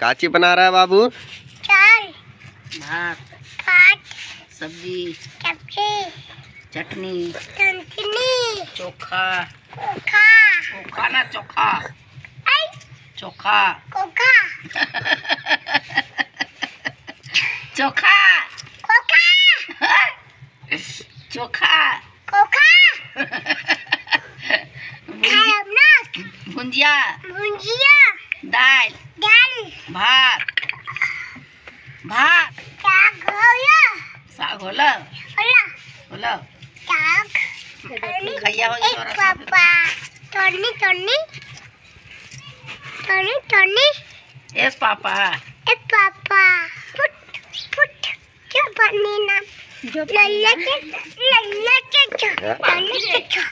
काची बना रहा है बाबू? चार भात पाँच सब्ज़ी सब्ज़ी चटनी चटनी चोखा कोका चोखा ना चोखा। चोखा। कोका चोखा। कोका चोखा। कोका भुंजिया। भुजिया। दाल। दाल। भात। भात। साग होला। साग होला। होला। होला। खैया हो एक पापा Tony Tony Tony Tony yes papa. एक पापा। पुट पुट। क्या बनी नाम? लल्ला के लल्ला के छो लल्ला के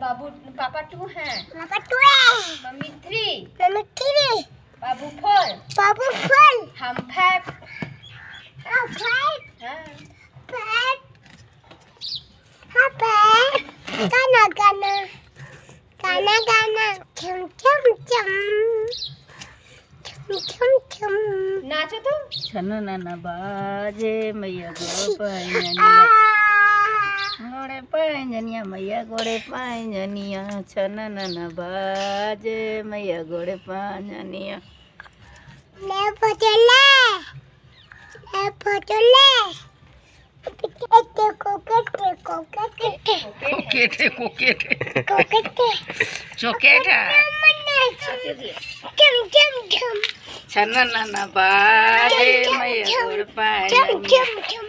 बाबू पापा टू है। पापा तू है। मम्मी थ्री। मम्मी किरी बाबू फोर। बाबू फल हम फाइव। हाँ फल हाँ। फल हाँ फल गाना गाना। गाना गाना। चम चम चम। चम चम चम। नाचो तुम छन नन बाजे मैया गो गोड़े पैंजनिया मैया गोड़े पैंजनिया छन नन बाजे मैया गोड़े पैंजनिया ले पचले ले पचले कोकेटे कोकेटे कोकेटे कोकेटे कोकेटे कोकेटे चोकेटा चम चम चम छन नन बाजे मैया गोड़े पैंजनिया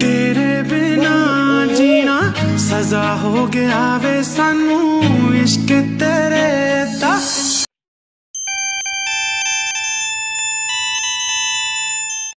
तेरे बिना जीना सजा हो गया वे सानू इश्क तेरे दा।